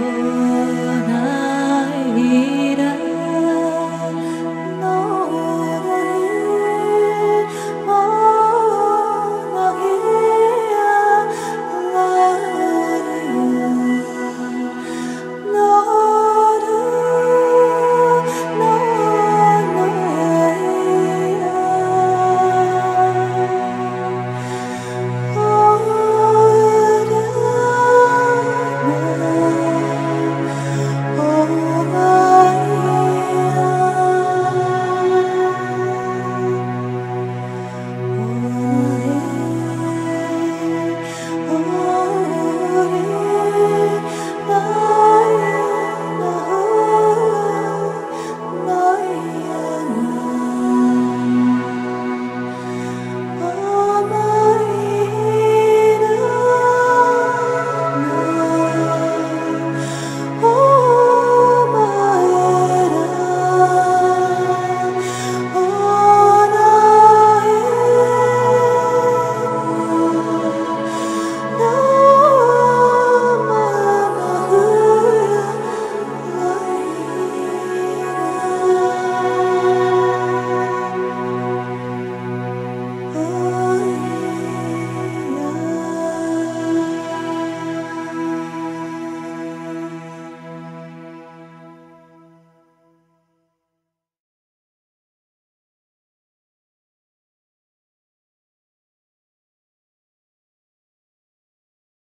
Oh.